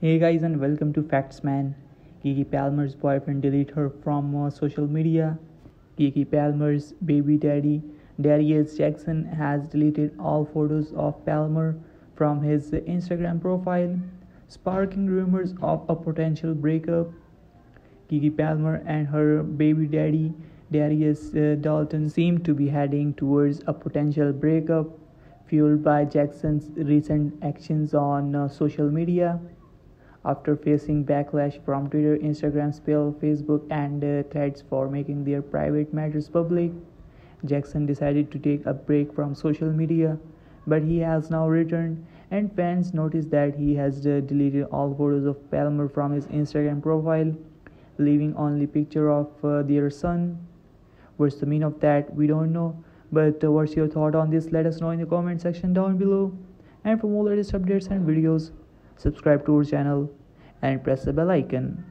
Hey guys and welcome to Facts Man. Keke Palmer's boyfriend deleted her from uh, social media. Keke Palmer's baby daddy Darius Jackson has deleted all photos of Palmer from his Instagram profile, sparking rumors of a potential breakup. Keke Palmer and her baby daddy Darius uh, Dalton seem to be heading towards a potential breakup, fueled by Jackson's recent actions on uh, social media. After facing backlash from Twitter, Instagram, Spill, Facebook, and uh, Threads for making their private matters public, Jackson decided to take a break from social media. But he has now returned, and fans noticed that he has uh, deleted all photos of Palmer from his Instagram profile, leaving only picture of uh, their son. What's the meaning of that? We don't know. But uh, what's your thought on this? Let us know in the comment section down below. And for more latest updates and videos, subscribe to our channel and press the bell icon.